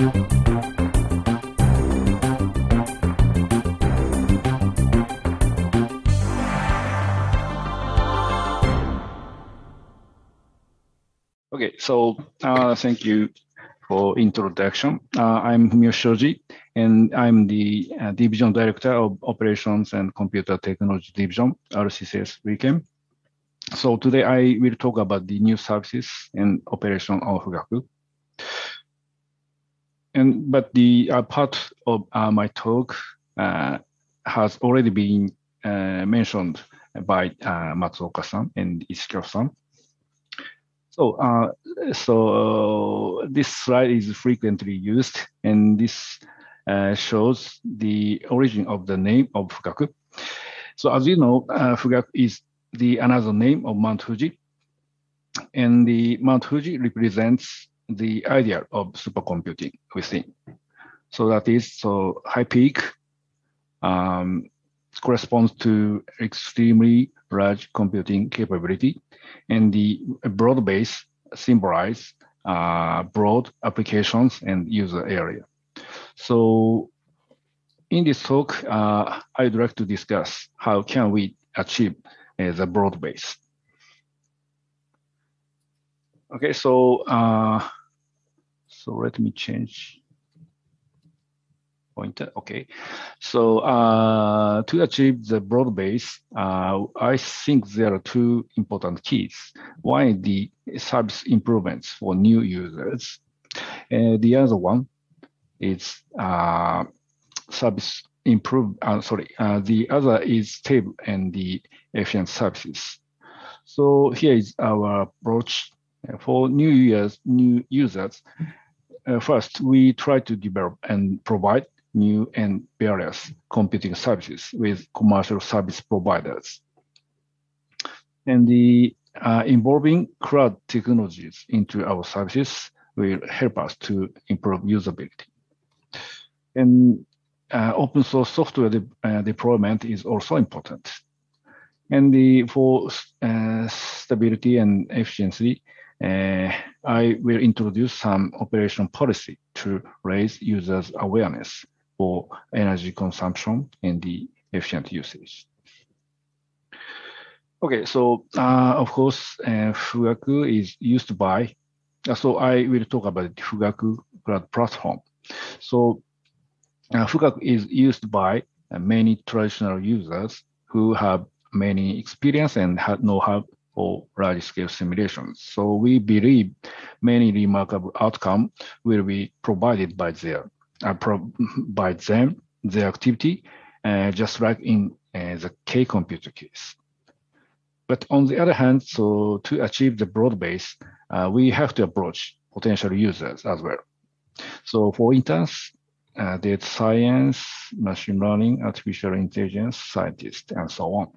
Okay, so uh, thank you for introduction. Uh, I'm Fumiyoshi Shoji, and I'm the uh, Division Director of Operations and Computer Technology Division, RCCS RIKEN. So today I will talk about the new services and operation of Fugaku. And but the uh, part of uh, my talk uh, has already been uh, mentioned by uh, Matsuoka-san and Ishikawa-san. So, so this slide is frequently used, and this shows the origin of the name of Fugaku. So, as you know, Fugaku is the another name of Mount Fuji, and the Mount Fuji represents the idea of supercomputing within. So that is so high peak um, corresponds to extremely large computing capability and the broad base symbolize uh, broad applications and user area. So in this talk, uh, I'd like to discuss how can we achieve uh, the broad base. Okay, so uh, so let me change pointer. Okay. So uh, to achieve the broad base, uh, I think there are two important keys. One is the service improvements for new users. The other one is uh, service improve, uh, sorry, uh, the other is stable and the efficient services. So here is our approach for new users. New users. Uh, first, we try to develop and provide new and various computing services with commercial service providers. And the uh, involving cloud technologies into our services will help us to improve usability. And uh, open source software de uh, deployment is also important. And the, for uh, stability and efficiency, I will introduce some operation policy to raise users' awareness for energy consumption and the efficient usage. Okay, so uh, of course, uh, Fugaku is used by, uh, so I will talk about the Fugaku Cloud Platform. So uh, Fugaku is used by uh, many traditional users who have many experience and know-how for large-scale simulations. So we believe many remarkable outcomes will be provided by their uh, by them, the activity, uh, just like in uh, the K computer case. But on the other hand, so to achieve the broad base, uh, we have to approach potential users as well. So for instance, uh, data science, machine learning, artificial intelligence, scientists, and so on.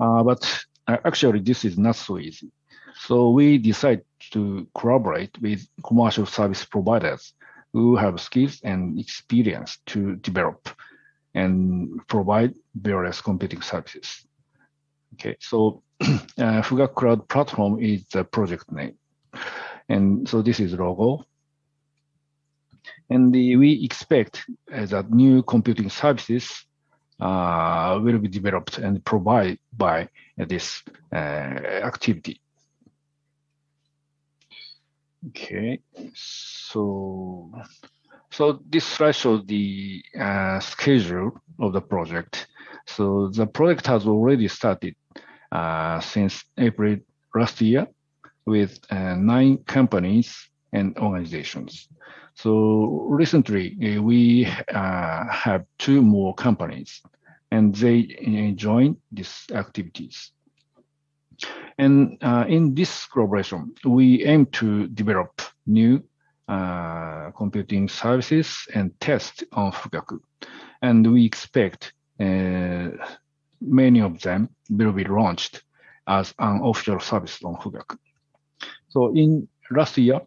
Uh, but actually, this is not so easy. So we decide to collaborate with commercial service providers who have skills and experience to develop and provide various computing services. Okay, so uh, Fugaku Cloud Platform is the project name. And so this is logo. And the, we expect uh, that new computing services uh, will be developed and provided by this uh, activity. Okay, so so this slide shows the uh, schedule of the project. So the project has already started uh, since April last year with uh, nine companies and organizations. So recently uh, we uh, have two more companies and they uh, join these activities. And uh, in this collaboration, we aim to develop new uh, computing services and test on Fugaku. And we expect uh, many of them will be launched as an official service on Fugaku. So in last year,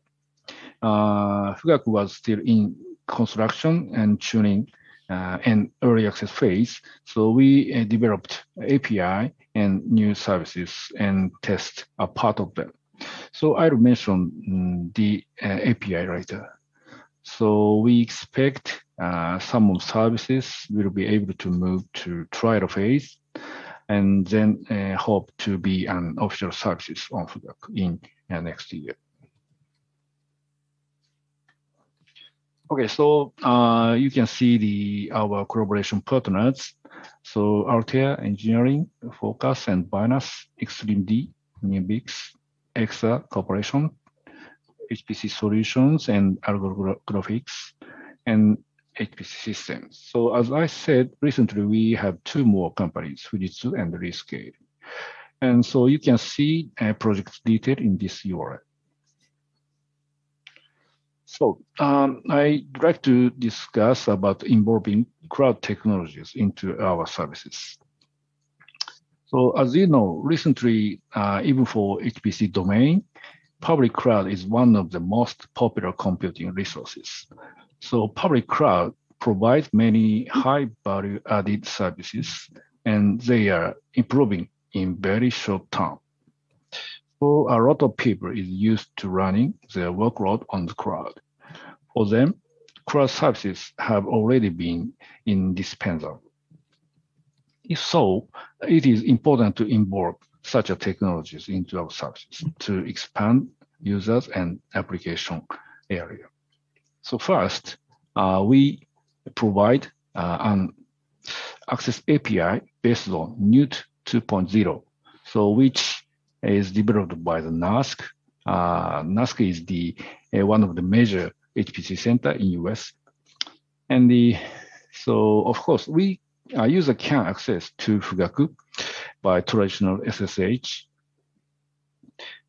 uh, Fugaku was still in construction and tuning uh, and early access phase. So we uh, developed API and new services and test a part of them. So I'll mention um, the uh, API later. So we expect uh, some of services will be able to move to trial phase and then uh, hope to be an official services on Fugaku in uh, next year. Okay, so uh, you can see the our collaboration partners. So Altair Engineering, Focus and VINAS, Extreme D, Nimbix, EXA Corporation, HPC Solutions and Argo Graphics, and HPC Systems. So as I said, recently we have two more companies, Fujitsu and Rescale. And so you can see a project detail in this URL. So um, I'd like to discuss about involving cloud technologies into our services. So as you know, recently, uh, even for HPC domain, public cloud is one of the most popular computing resources. So public cloud provides many high value added services and they are improving in very short term. For a lot of people is used to running their workload on the cloud. For them, cloud services have already been indispensable. If so, it is important to involve such a technologies into our services to expand users and application area. So first, uh, we provide uh, an access API based on NEWT 2.0, so which is developed by the NERSC. Uh, NERSC is the uh, one of the major HPC center in US. And the so of course we uh, user can access to Fugaku by traditional SSH.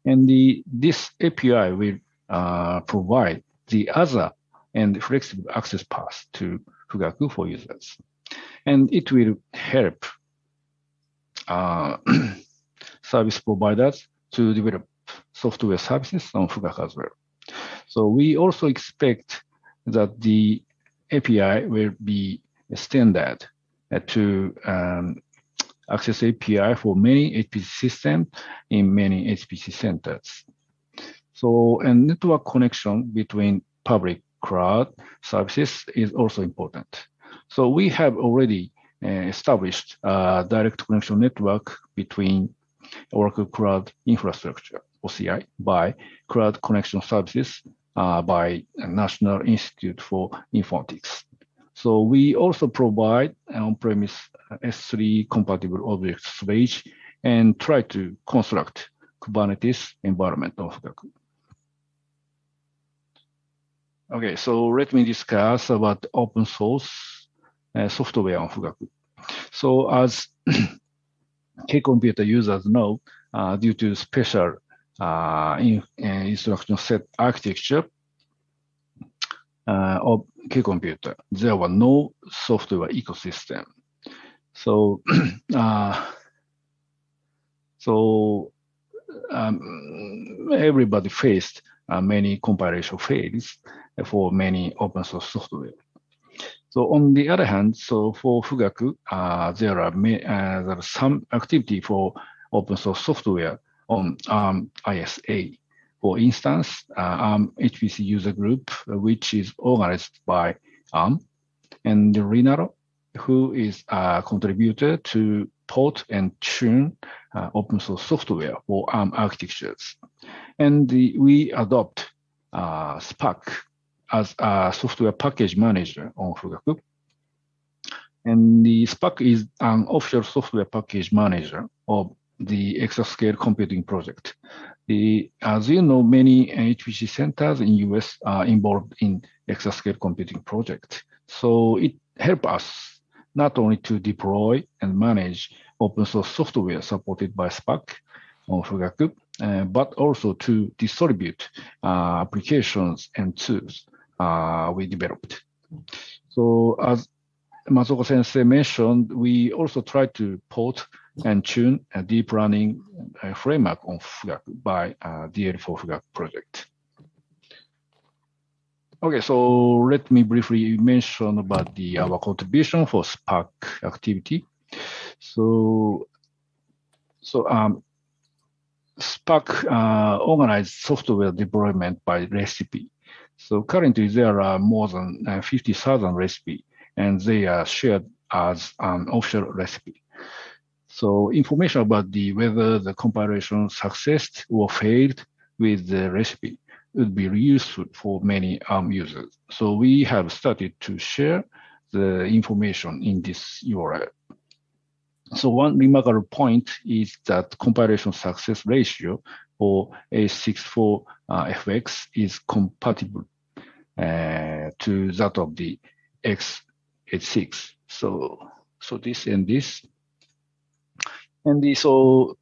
And the, this API will uh, provide the other and flexible access path to Fugaku for users. And it will help uh, service providers to develop software services on Fugaku as well. So we also expect that the API will be standard to um, access API for many HPC systems in many HPC centers. So a network connection between public cloud services is also important. So we have already uh, established a direct connection network between Oracle Cloud Infrastructure, OCI, by Cloud Connection Services uh, by National Institute for Informatics. So we also provide on-premise S3 compatible object storage and try to construct Kubernetes environment of Fugaku. Okay, so let me discuss about open source uh, software on Fugaku. So as K-computer users know, uh, due to special uh, in, uh, instruction set architecture of K-computer, there were no software ecosystem. So, so um, everybody faced uh, many compilation fails for many open source software. So on the other hand, so for Fugaku, uh, there are uh, there are some activity for open source software on ARM ISA. For instance, uh, ARM HPC user group, which is organized by ARM, and Linaro, who is a contributor to port and tune uh, open source software for ARM architectures. And the, we adopt uh, Spack as a software package manager on Fugaku. And the Spack is an official software package manager of the exascale computing project. The, as you know, many HPC centers in US are involved in exascale computing project. So it helps us not only to deploy and manage open source software supported by Spack on Fugaku, uh, but also to distribute uh, applications and tools uh, we developed. So as Matsuoka sensei mentioned, we also try to port and tune a deep learning uh, framework on Fugaku by uh, DL4 Fugaku project. Okay, so let me briefly mention about the our contribution for Spack activity. So, so um, Spack uh, organized software deployment by recipe. So currently there are more than uh, 50,000 recipes and they are shared as an official recipe. So information about the whether the compilation successed or failed with the recipe would be useful for many ARM users. So we have started to share the information in this URL. So one remarkable point is that compilation success ratio for A64FX is compatible uh, to that of the x86. So, so this and this. And the, so,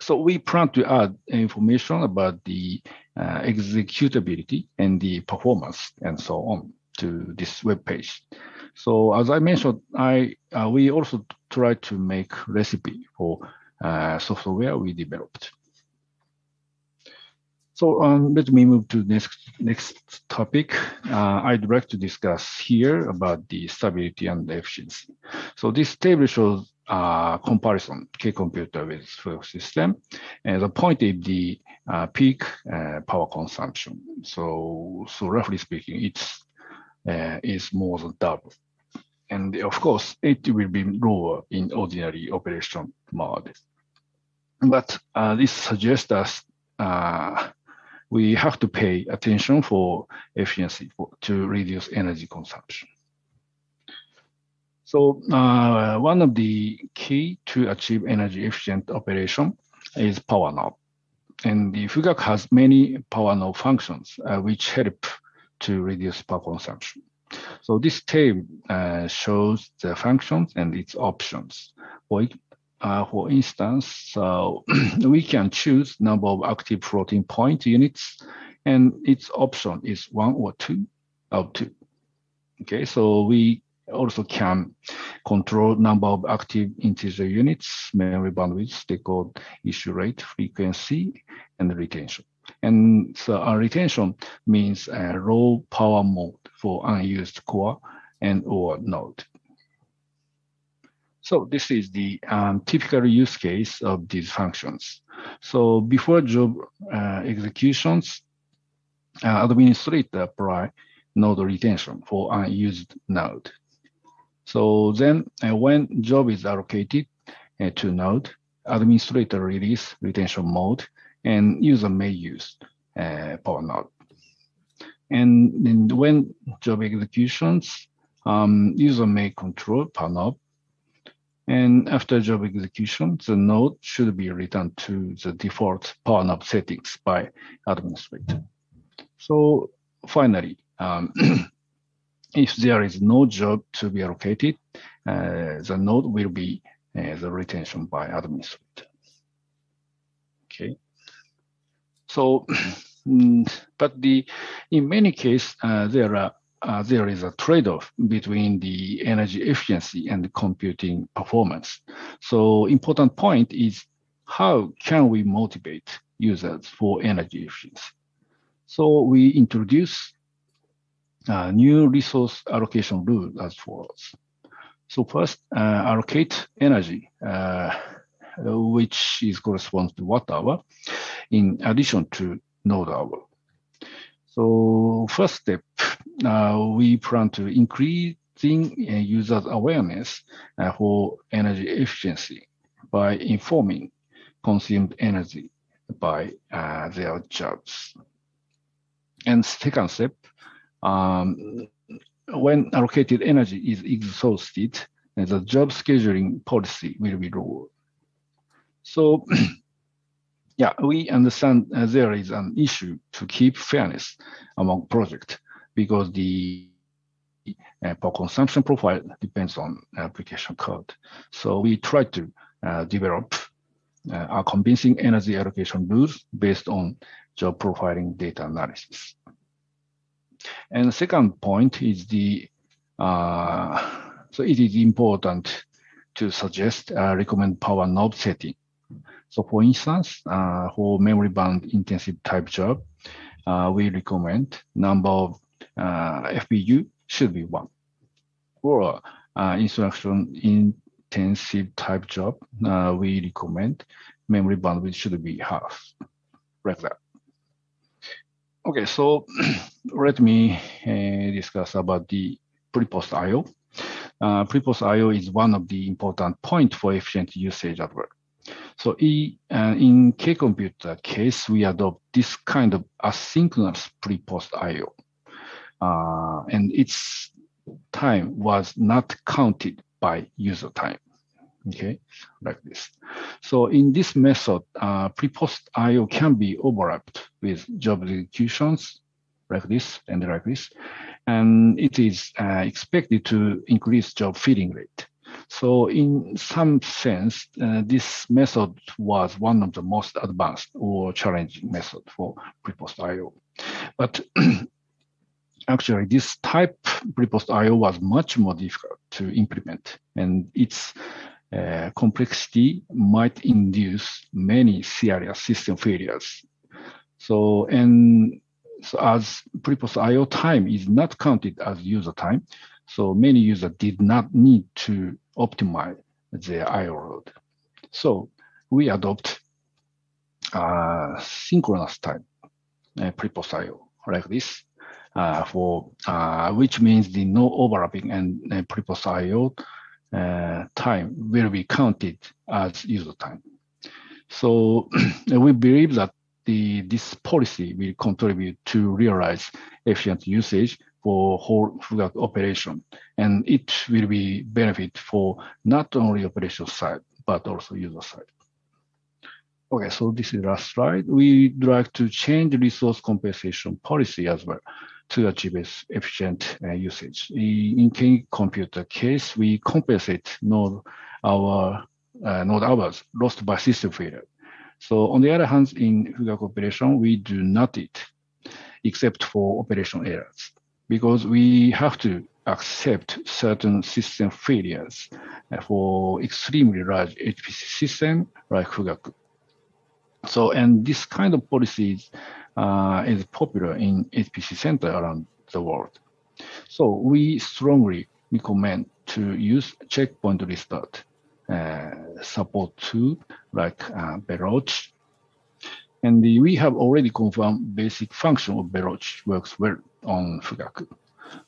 so we plan to add information about the uh, executability and the performance and so on to this web page. So as I mentioned, I uh, we also try to make recipe for uh, software we developed. So um, let me move to next next topic. Uh, I'd like to discuss here about the stability and efficiency. So this table shows uh, comparison K computer with full system, and the point is the uh, peak uh, power consumption. So so roughly speaking, it's uh, is more than double. And of course, it will be lower in ordinary operation mode. But uh, this suggests us uh, we have to pay attention for efficiency for, to reduce energy consumption. So uh, one of the key to achieve energy efficient operation is power knob. And the Fugaku has many power knob functions uh, which help to reduce power consumption. So this table uh, shows the functions and its options. For, uh, for instance, so we can choose number of active floating point units, and its option is one or two of two. Okay, so we also can control number of active integer units, memory bandwidth, decode issue rate, frequency, and retention. And so retention means a low power mode for unused core and or node. So this is the um, typical use case of these functions. So before job uh, executions, uh, administrator apply node retention for unused node. So then uh, when job is allocated uh, to node, administrator release retention mode and user may use uh, power knob. And, and when job executions, um, user may control node. And after job execution, the node should be returned to the default knob settings by administrator. So finally, um, if there is no job to be allocated, uh, the node will be uh, the retention by administrator. Okay. So, mm, but the in many cases uh, there are uh, there is a trade-off between the energy efficiency and the computing performance. So important point is how can we motivate users for energy efficiency? So we introduce a new resource allocation rule as follows. So first, uh, allocate energy, uh, which is corresponds to watt hour in addition to node hour. So first step, uh, we plan to increasing uh, users awareness uh, for energy efficiency by informing consumed energy by uh, their jobs. And second step, um, when allocated energy is exhausted, the job scheduling policy will be lower. So yeah, we understand there is an issue to keep fairness among projects because the uh, power consumption profile depends on application code. So we try to uh, develop uh, a convincing energy allocation rules based on job profiling data analysis. And the second point is the, uh, so it is important to suggest uh, recommend power knob setting so for instance, uh, for memory bound intensive type job, uh, we recommend number of uh, FPU should be one. For uh, instruction intensive type job, uh, we recommend memory bandwidth should be half, like that. Okay, so let me uh, discuss about the pre-post IO. Uh, pre-post IO is one of the important points for efficient usage at work. So uh, in case, we adopt this kind of asynchronous pre-post IO. Uh, and its time was not counted by user time. Okay, like this. So in this method, uh, pre-post IO can be overlapped with job executions like this and like this. And it is uh, expected to increase job filling rate. So in some sense, uh, this method was one of the most advanced or challenging method for pre-post IO. But actually this type pre-post IO was much more difficult to implement and its uh, complexity might induce many serious system failures. So, and so as pre-post IO time is not counted as user time, so many users did not need to optimize their IO load. So we adopt uh, synchronous time uh, pre-post IO like this uh, for uh, which means the no overlapping and uh, pre-post IO uh, time will be counted as user time. So we believe that the, this policy will contribute to realize efficient usage for whole Fugaku operation. And it will be benefit for not only operation side, but also user side. Okay, so this is the last slide. We'd like to change resource compensation policy as well to achieve efficient uh, usage. In K computer case, we compensate node our uh, node hours lost by system failure. So on the other hand, in Fugaku operation, we do not it except for operation errors because we have to accept certain system failures uh, for extremely large HPC system like Fugaku. So, and this kind of policies uh, is popular in HPC center around the world. So we strongly recommend to use checkpoint restart uh, support tool like uh. And we have already confirmed basic function of VeloC works well on Fugaku.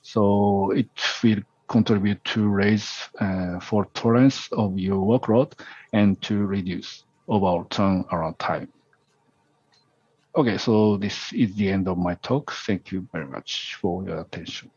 So it will contribute to raise uh, fault tolerance of your workload and to reduce overall turnaround time. Okay, so this is the end of my talk. Thank you very much for your attention.